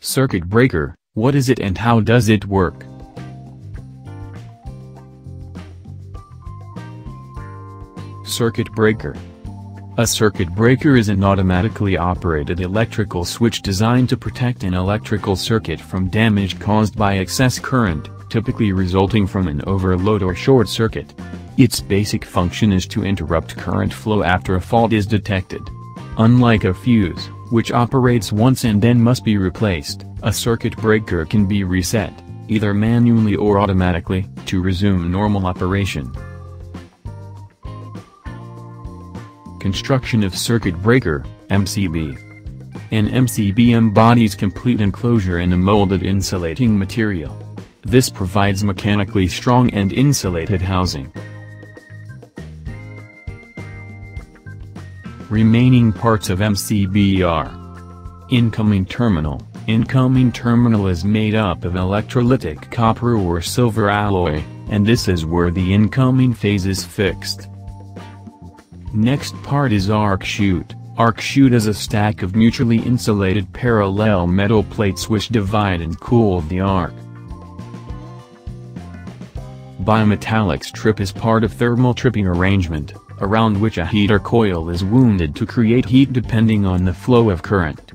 Circuit breaker, what is it and how does it work? Circuit breaker. A circuit breaker is an automatically operated electrical switch designed to protect an electrical circuit from damage caused by excess current, typically resulting from an overload or short circuit. Its basic function is to interrupt current flow after a fault is detected. Unlike a fuse, which operates once and then must be replaced, a circuit breaker can be reset, either manually or automatically, to resume normal operation. Construction of circuit breaker, MCB. An MCB embodies complete enclosure in a molded insulating material. This provides mechanically strong and insulated housing. Remaining parts of MCB are Incoming terminal Incoming terminal is made up of electrolytic copper or silver alloy, and this is where the incoming phase is fixed. Next part is arc chute. Arc chute is a stack of mutually insulated parallel metal plates which divide and cool the arc. Bimetallic strip is part of thermal tripping arrangement, around which a heater coil is wounded to create heat depending on the flow of current.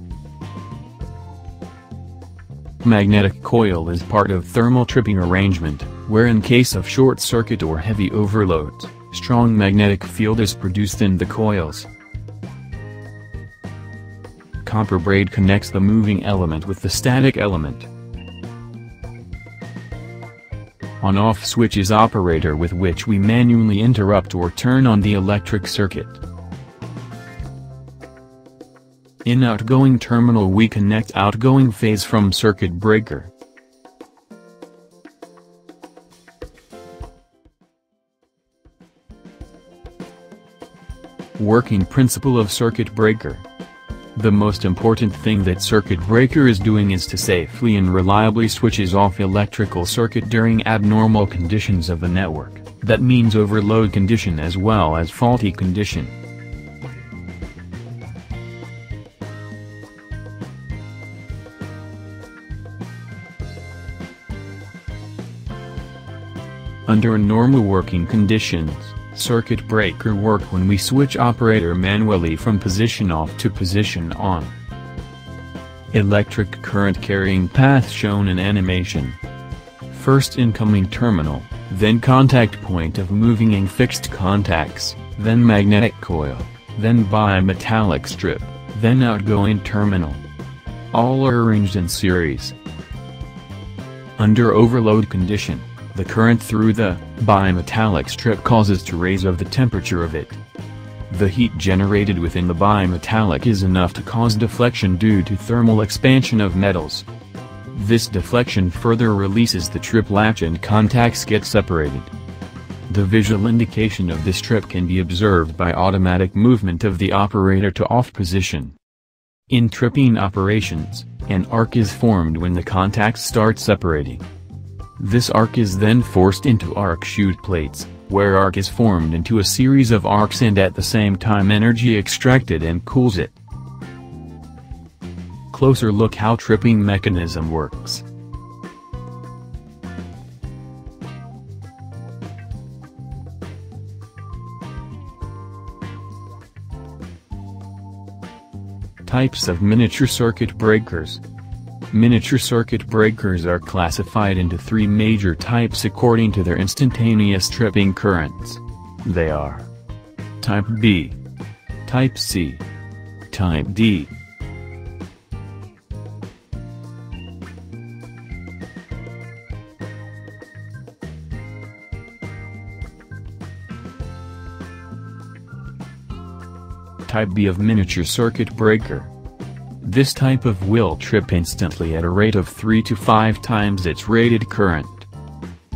Magnetic coil is part of thermal tripping arrangement, where in case of short circuit or heavy overloads, strong magnetic field is produced in the coils. Copper braid connects the moving element with the static element. On-off switch is operator with which we manually interrupt or turn on the electric circuit. In outgoing terminal we connect outgoing phase from circuit breaker. Working principle of circuit breaker. The most important thing that circuit breaker is doing is to safely and reliably switches off electrical circuit during abnormal conditions of the network, that means overload condition as well as faulty condition. Under normal working conditions, circuit breaker work when we switch operator manually from position off to position on. Electric current carrying path shown in animation. First incoming terminal, then contact point of moving and fixed contacts, then magnetic coil, then bimetallic strip, then outgoing terminal. All are arranged in series. Under overload condition, the current through the bimetallic strip causes to raise of the temperature of it. The heat generated within the bimetallic is enough to cause deflection due to thermal expansion of metals. This deflection further releases the trip latch and contacts get separated. The visual indication of this trip can be observed by automatic movement of the operator to off position. In tripping operations, an arc is formed when the contacts start separating. This arc is then forced into arc chute plates, where arc is formed into a series of arcs and at the same time energy extracted and cools it. Closer look how tripping mechanism works. Types of miniature circuit breakers Miniature circuit breakers are classified into three major types according to their instantaneous tripping currents. They are Type B, Type C, Type D. Type B of miniature circuit breaker this type of will trip instantly at a rate of 3 to 5 times its rated current.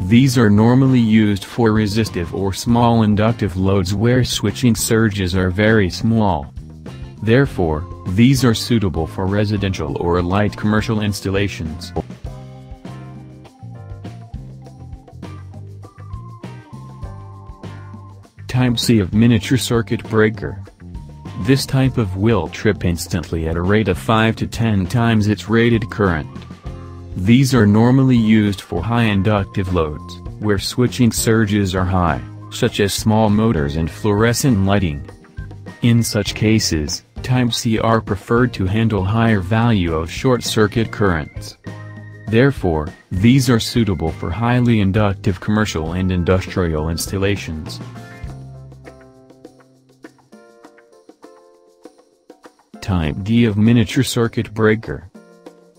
These are normally used for resistive or small inductive loads where switching surges are very small. Therefore, these are suitable for residential or light commercial installations. Type C of miniature circuit breaker This type of will trip instantly at a rate of 5 to 10 times its rated current. These are normally used for high inductive loads, where switching surges are high, such as small motors and fluorescent lighting. In such cases, Type C are preferred to handle higher value of short-circuit currents. Therefore, these are suitable for highly inductive commercial and industrial installations. Type D of miniature circuit breaker.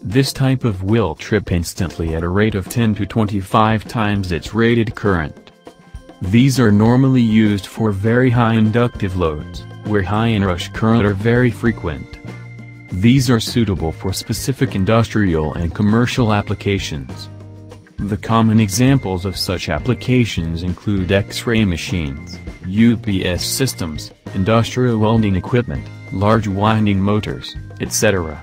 This type of will trip instantly at a rate of 10 to 25 times its rated current. These are normally used for very high inductive loads, where high inrush current are very frequent. These are suitable for specific industrial and commercial applications. The common examples of such applications include X-ray machines, UPS systems, industrial welding equipment, large winding motors, etc.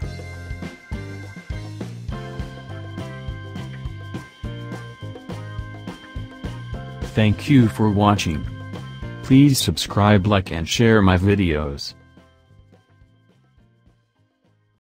Thank you for watching. Please subscribe like and share my videos.